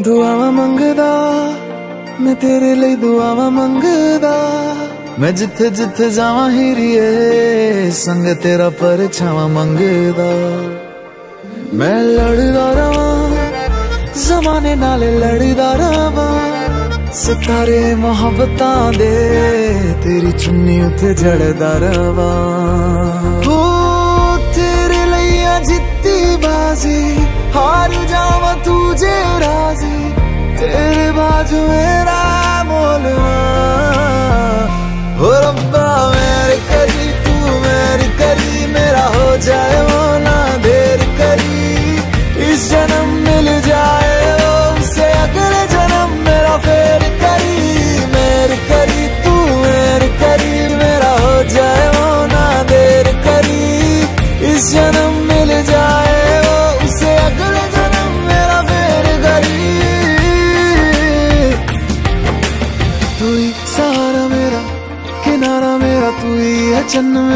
ਦੁਆਵਾਂ ਮੰਗਦਾ ਮੈਂ ਤੇਰੇ ਲਈ ਦੁਆਵਾਂ ਮੰਗਦਾ ਮੈਂ ਜਿੱਥੇ ਜਿੱਥੇ ਜਾਵਾਂ ਹੀਰੀਏ ਸੰਗ ਤੇਰਾ ਪਰਛਾਵਾਂ ਮੰਗਦਾ ਮੈਂ ਲੜਦਾ ਰਵਾਂ ਜ਼ਮਾਨੇ ਨਾਲ ਲੜਦਾ ਰਵਾਂ ਸਿਤਾਰੇ ਮੁਹੱਬਤਾਂ ਦੇ ਤੇਰੀ ਚੁੰਨੀ ਉੱਤੇ ਜੜਦਾ ਰਵਾਂ ਹੋ ਤੇਰੇ ਲਈ ਆ ਜਿੱਤੀ ਬਾਜ਼ੀ ਹਾਰ ਜਾਵਾਂ ਤੂੰ ਜੇ ਰਾਜ਼ੀ ਤੇਰੇ ਬਾਜੂ ਮੇਰਾ ਮੋਲਵਾ हो रब्बा मेरे करी तू मेरे करी ही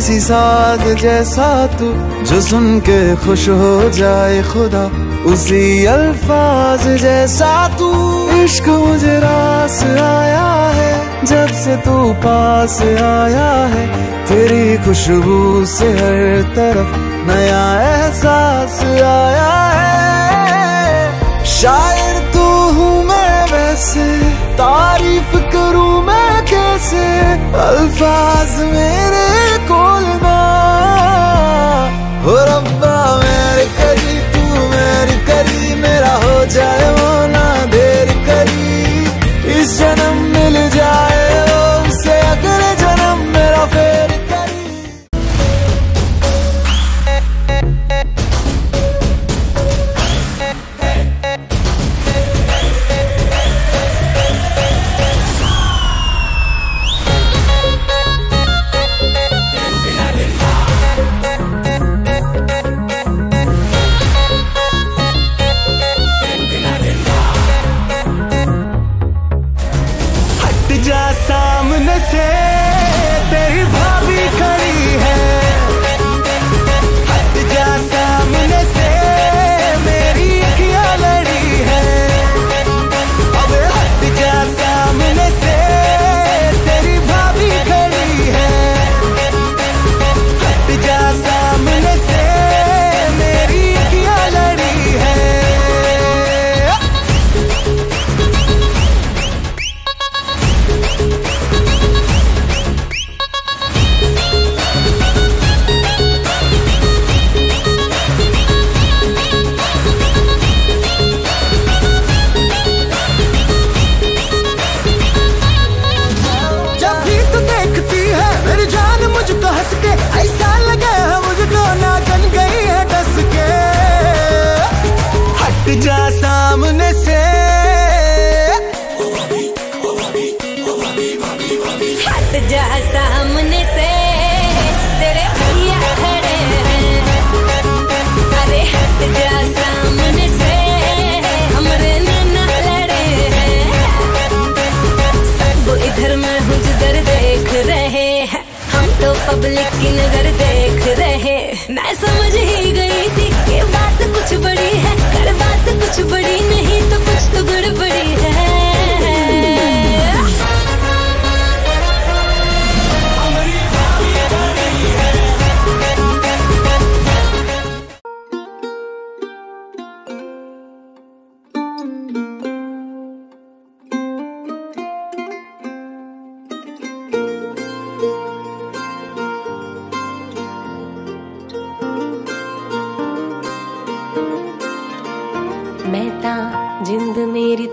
रूहानी किसी साज जैसा तू, जो सुन के खुश हो जाए खुदा, उसी अल्फाज जैसा तू। इश्क मुझे रास आया है, जब से तू पास आया है, तेरी खुशबू से हर तरफ़ नया एहसास आया है। शायर तू हूँ मैं वैसे, तारीफ़ करूँ मैं कैसे, अल्फाज मेरे हो रब्बा, मेरी करी, तू मेरी करी, मेरा हो जाए वो ना देर करी। इस जन्म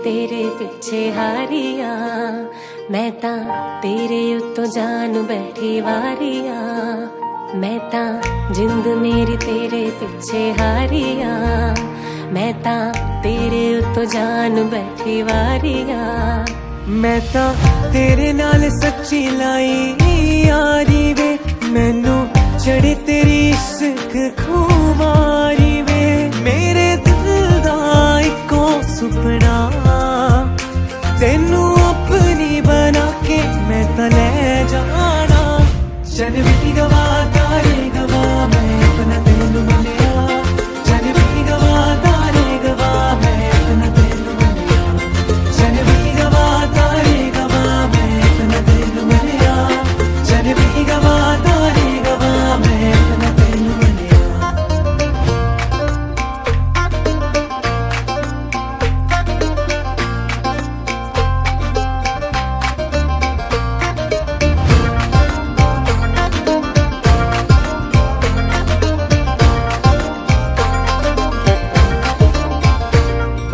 ਤੇਰੇ ਪਿੱਛੇ ਹਾਰੀਆਂ ਮੈਂ ਤਾਂ ਤੇਰੇ ਉੱਤੋਂ ਜਾਨ ਬੈਠੀ ਵਾਰੀਆਂ ਮੈਂ ਤਾਂ ਜਿੰਦ ਮੇਰੀ ਤੇਰੇ ਪਿੱਛੇ ਹਾਰੀਆਂ ਮੈਂ ਤਾਂ ਤੇਰੇ ਉੱਤੋਂ ਜਾਨ ਬੈਠੀ ਵਾਰੀਆਂ ਮੈਂ ਤਾਂ ਤੇਰੇ ਨਾਲ ਸੱਚੀ ਲਾਈ ਯਾਰੀ ਵੇ ਮੈਨੂੰ ਚੜੀ ਤੇਰੀ ਇਸ਼ਕ ਖੂਮਾਰੀ ਵੇ ਮੇਰੇ ਦਿਲ ਦਾ ਇੱਕੋ ਸੁਪਨਾ तेनू अपनी बना के मैं तले जाना। चल बेटी गवा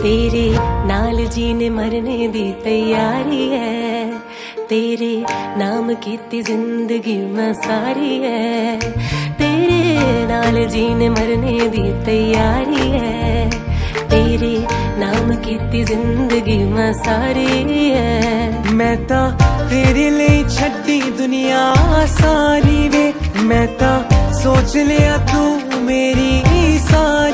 तेरे नाल जीने मरने दी तैयारी है। तेरे नाम की ज़िंदगी मसारी है। तेरे नाल जीने मरने दी तैयारी है। तेरे नाम की ज़िंदगी मसारी है। मैं तो तेरे लिए छड़ी दुनिया सारी वे। मैं तो सोच लिया तू मेरी सारी